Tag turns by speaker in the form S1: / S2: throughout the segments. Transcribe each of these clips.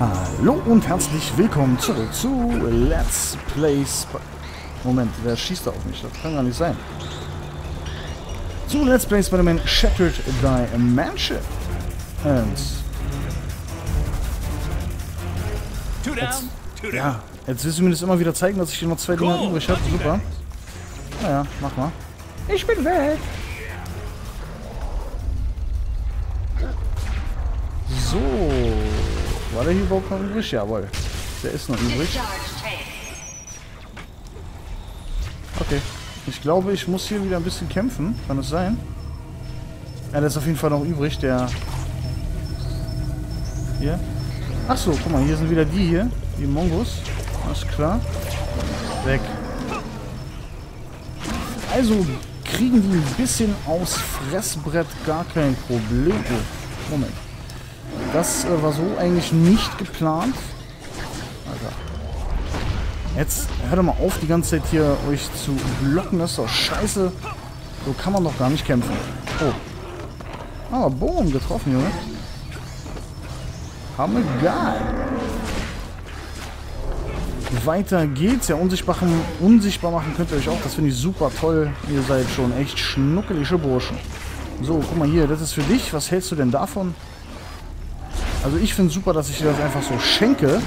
S1: Hallo und herzlich willkommen zurück zu Let's Play Sp Moment, wer schießt da auf mich? Das kann gar nicht sein. Zu Let's Play Spider-Man Shattered Dimension. Und jetzt, ja, jetzt willst du mir das immer wieder zeigen, dass ich hier noch zwei Dinger übrig habe. Super. Naja, mach mal. Ich bin weg. So. War der hier überhaupt noch übrig? Jawohl. Der ist noch übrig. Okay. Ich glaube, ich muss hier wieder ein bisschen kämpfen. Kann es sein? Ja, der ist auf jeden Fall noch übrig. Der... Hier. Achso, guck mal. Hier sind wieder die hier. Die Mongos. Alles klar. Weg. Also kriegen die ein bisschen aus Fressbrett gar kein Problem. Oh, Moment. Das äh, war so eigentlich nicht geplant. Alter. Jetzt hört doch mal auf, die ganze Zeit hier euch zu blocken. Das ist doch scheiße. So kann man doch gar nicht kämpfen. Oh. Aber boom, getroffen, Junge. Hammer geil. Weiter geht's. Ja, unsichtbar, unsichtbar machen könnt ihr euch auch. Das finde ich super toll. Ihr seid schon echt schnuckelige Burschen. So, guck mal hier. Das ist für dich. Was hältst du denn davon? Also ich finde super, dass ich dir das einfach so schenke.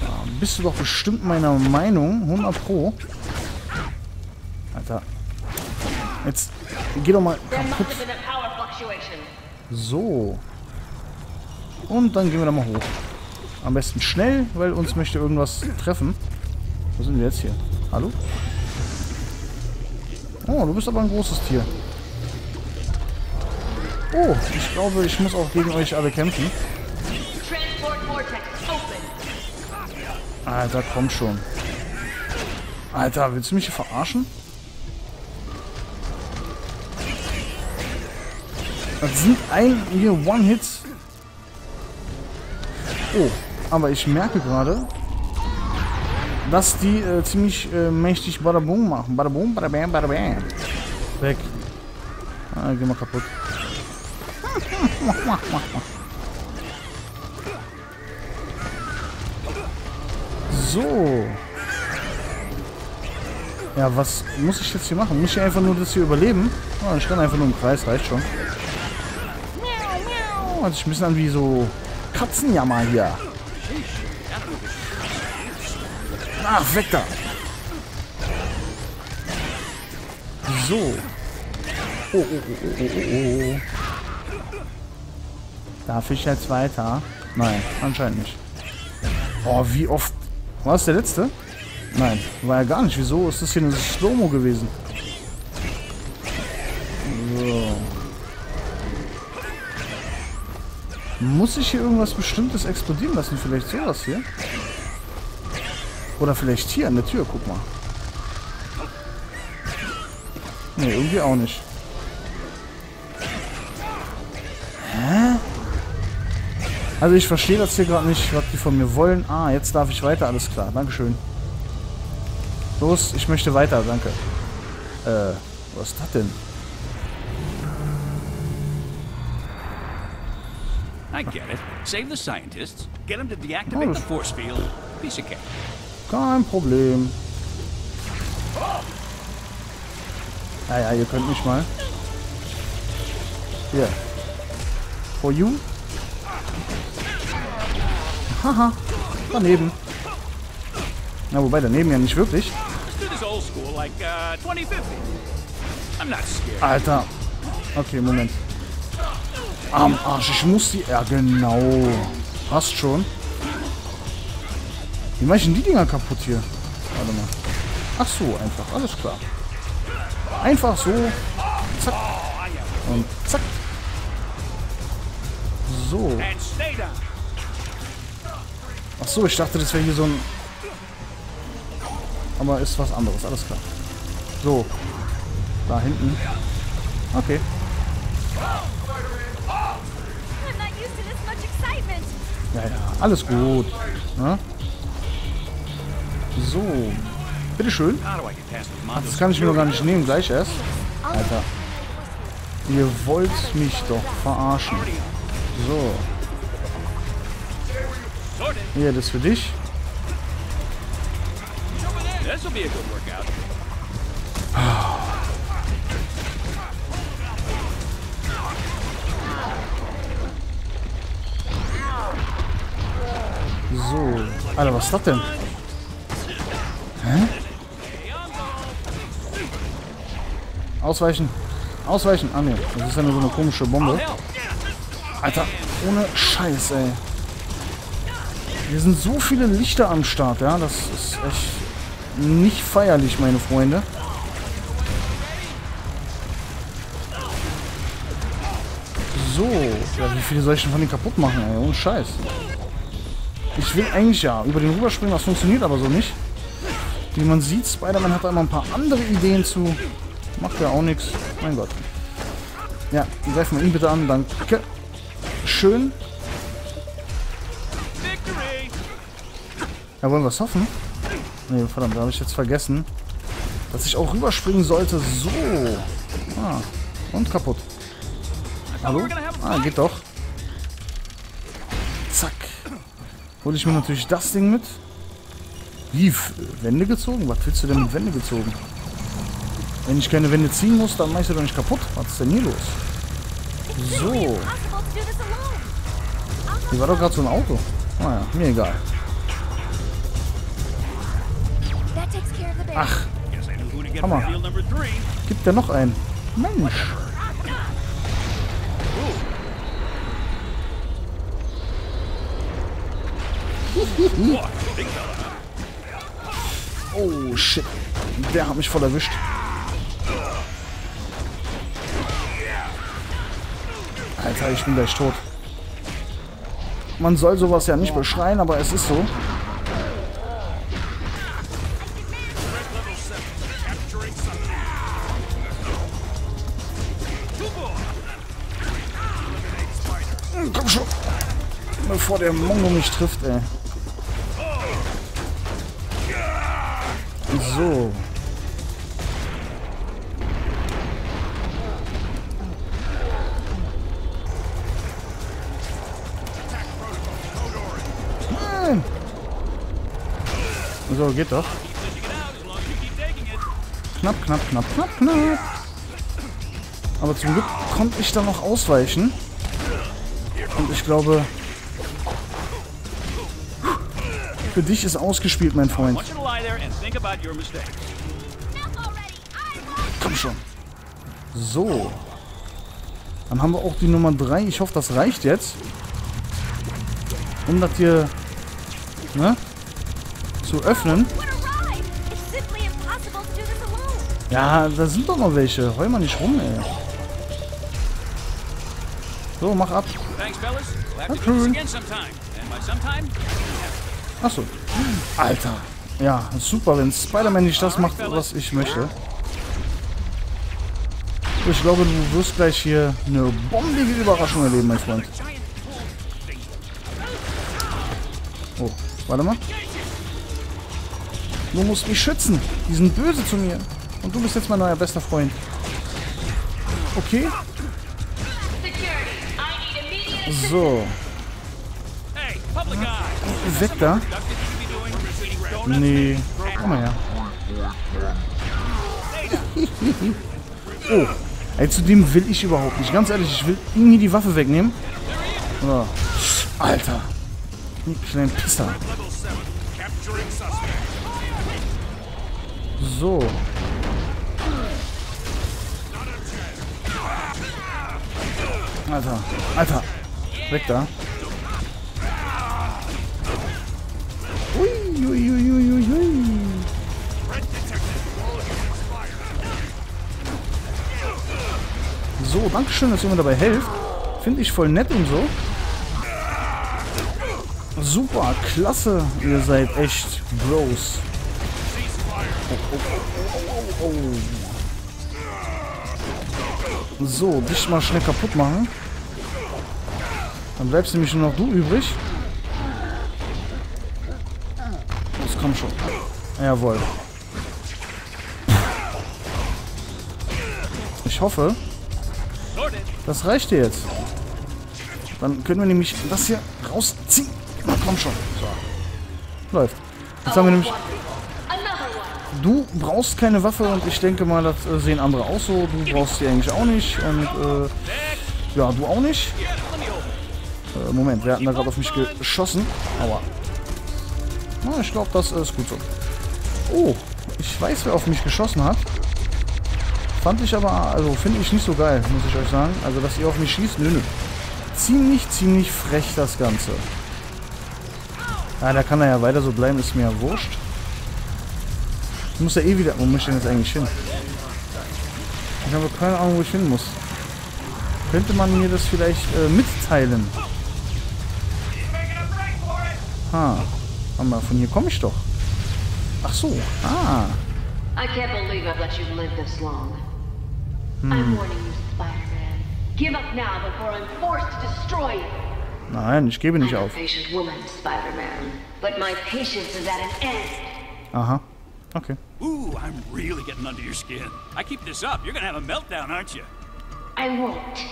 S1: Da bist du doch bestimmt meiner Meinung. 100 Pro. Alter. Jetzt geh doch mal kaputt. So. Und dann gehen wir da mal hoch. Am besten schnell, weil uns möchte irgendwas treffen. Wo sind wir jetzt hier? Hallo? Oh, du bist aber ein großes Tier. Oh, ich glaube, ich muss auch gegen euch alle kämpfen. Alter, komm schon. Alter, willst du mich hier verarschen? Das sind ein hier One-Hits. Oh, aber ich merke gerade, dass die äh, ziemlich äh, mächtig Badabum machen. Badabum, Badabam, Badabam. Weg. Ah, geh mal kaputt. So. Ja, was muss ich jetzt hier machen? Muss ich einfach nur das hier überleben? Oh, ich renne einfach nur im Kreis, reicht schon. Sich ein bisschen an wie so Katzenjammer hier. Ach, weg da. So. Oh, oh, oh, oh, oh, oh. Darf ich jetzt weiter? Nein, anscheinend nicht. Oh, wie oft... War es der letzte? Nein, war ja gar nicht. Wieso ist das hier eine Slow-Mo gewesen? So. Muss ich hier irgendwas Bestimmtes explodieren lassen? Vielleicht sowas hier? Oder vielleicht hier an der Tür, guck mal. Ne, irgendwie auch nicht. Also ich verstehe das hier gerade nicht, was die von mir wollen. Ah, jetzt darf ich weiter, alles klar. Dankeschön. Los, ich möchte weiter, danke. Äh, was ist das denn?
S2: I get it. Save the scientists, get them to deactivate
S1: Oh.
S2: the force field. Piece of cake.
S1: Kein Problem. Ja, ja, ihr könnt mich mal. Hier. For you. Haha. Daneben. Na, wobei daneben ja nicht wirklich.
S2: Let's do this old school, like 2050. I'm not scared.
S1: Alter. Okay, Moment. Am Arsch, ich muss die... Ja, genau. Passt schon. Wie mache ich denn die Dinger kaputt hier? Warte mal. Ach so, einfach. Alles klar. Einfach so. Zack. Und zack. So. Ach so, ich dachte, das wäre hier so ein... Aber ist was anderes. Alles klar. So. Da hinten. Okay. Ja, ja, alles gut. Ja? So. Bitteschön. Ach, das kann ich mir noch gar nicht nehmen, gleich erst. Alter. Ihr wollt mich doch verarschen. So. Hier, das ist für dich. So. Alter, was ist das denn? Hä? Ausweichen. Ausweichen. Ah, ne. Das ist ja nur so eine komische Bombe. Alter, ohne Scheiß, ey. Hier sind so viele Lichter am Start, ja. Das ist echt nicht feierlich, meine Freunde. So. Ja, wie viele soll ich denn von denen kaputt machen, ey? Ohne Scheiß. Ich will eigentlich ja über den rüberspringen, das funktioniert aber so nicht. Wie man sieht, Spider-Man hat da immer ein paar andere Ideen zu. Macht ja auch nichts. Mein Gott. Ja, greifen wir ihn bitte an. Danke. Schön. Ja, wollen wir es hoffen? Nee, verdammt, da habe ich jetzt vergessen, dass ich auch rüberspringen sollte. So. Ah, und kaputt. Hallo? Ah, geht doch. Zack. Hole ich mir natürlich das Ding mit. Wie, Wände gezogen? Was willst du denn mit Wände gezogen? Wenn ich keine Wände ziehen muss, dann mach ich sie doch nicht kaputt. Was ist denn hier los? So. Hier war doch gerade so ein Auto. Naja, mir egal. Ach, Hammer. gibt ja noch einen. Mensch. Oh, shit. Der hat mich voll erwischt. Alter, ich bin gleich tot. Man soll sowas ja nicht beschreien, aber es ist so. Bevor der Mongo mich trifft, ey. So. Nein. So, geht doch. Knapp, knapp, knapp, knapp, knapp. Aber zum Glück konnte ich da noch ausweichen. Und ich glaube... Für dich ist ausgespielt, mein Freund. Komm schon. So. Dann haben wir auch die Nummer 3. Ich hoffe, das reicht jetzt. Um das hier ne, zu öffnen. Ja, da sind doch noch welche. Heul mal nicht rum, ey. So, mach ab.
S2: Thanks,
S1: Achso. Alter. Ja, super, wenn Spider-Man nicht das macht, was ich möchte. Ich glaube, du wirst gleich hier eine bombige Überraschung erleben, mein Freund. Oh, warte mal. Du musst mich schützen. Die sind böse zu mir. Und du bist jetzt mein neuer bester Freund. Okay, so. Weg da. Nee, komm mal her. Oh, ey, zu dem will ich überhaupt nicht. Ganz ehrlich, ich will hier die Waffe wegnehmen. Oder? Alter. Du kleinen Pisser.
S2: Level 7. Capturing suspect.
S1: So. Alter, Alter. Weg da. Dankeschön, dass ihr mir dabei helft. Finde ich voll nett und so. Super, klasse. Ihr seid echt Bros. So, dich mal schnell kaputt machen. Dann bleibst nämlich nur noch du übrig. Das kommt schon. Jawohl. Ich hoffe. Das reicht dir jetzt. Dann können wir nämlich das hier rausziehen. Na komm schon. So. Läuft. Jetzt haben wir nämlich... Du brauchst keine Waffe und ich denke mal, das äh, sehen andere auch so. Du brauchst die eigentlich auch nicht und äh, ja, du auch nicht. Äh, Moment, wer hat denn da gerade auf mich geschossen? Aua. Na, ich glaube, das ist gut so. Oh, ich weiß, wer auf mich geschossen hat. Fand ich aber, also finde ich nicht so geil, muss ich euch sagen. Also, dass ihr auf mich schießt, nö, nö. Ziemlich, ziemlich frech das Ganze. Ja, da kann er ja weiter so bleiben, ist mir ja wurscht. Ich muss ja eh wieder... Wo muss ich denn jetzt eigentlich hin? Ich habe keine Ahnung, wo ich hin muss. Könnte man mir das vielleicht äh, mitteilen? Ha. Warte mal, von hier komme ich doch. Ach so. Ah.
S3: I can't believe I've let you live this long. I'm warning you, Spider-Man. Give up now before I'm forced to destroy you.
S1: Nein, ich gebe nicht auf.
S3: patient woman, Spider-Man. But my patience is at an end.
S1: Aha. Okay.
S2: Ooh, I'm really getting under your skin. I keep this up, you're gonna have a meltdown, aren't you?
S3: I won't.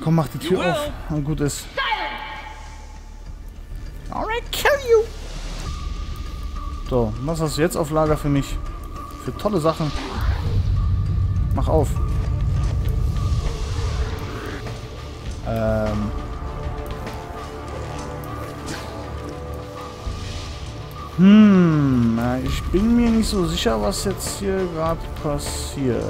S1: Komm, mach die Tür auf. Und gut ist.
S3: Silence!
S1: Alright, kill you. So, was hast du jetzt auf Lager für mich? Für tolle Sachen. Mach auf. Ähm. Hm, na, ich bin mir nicht so sicher, was jetzt hier gerade passiert.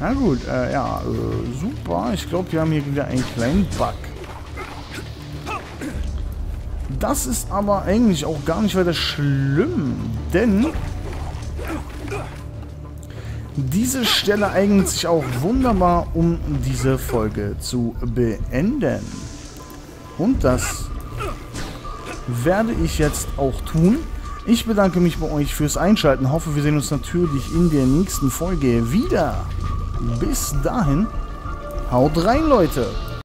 S1: Na gut, äh, ja, äh, super. Ich glaube, wir haben hier wieder einen kleinen Bug. Das ist aber eigentlich auch gar nicht weiter schlimm, denn diese Stelle eignet sich auch wunderbar, um diese Folge zu beenden. Und das werde ich jetzt auch tun. Ich bedanke mich bei euch fürs Einschalten. Hoffe, wir sehen uns natürlich in der nächsten Folge wieder. Bis dahin, haut rein, Leute.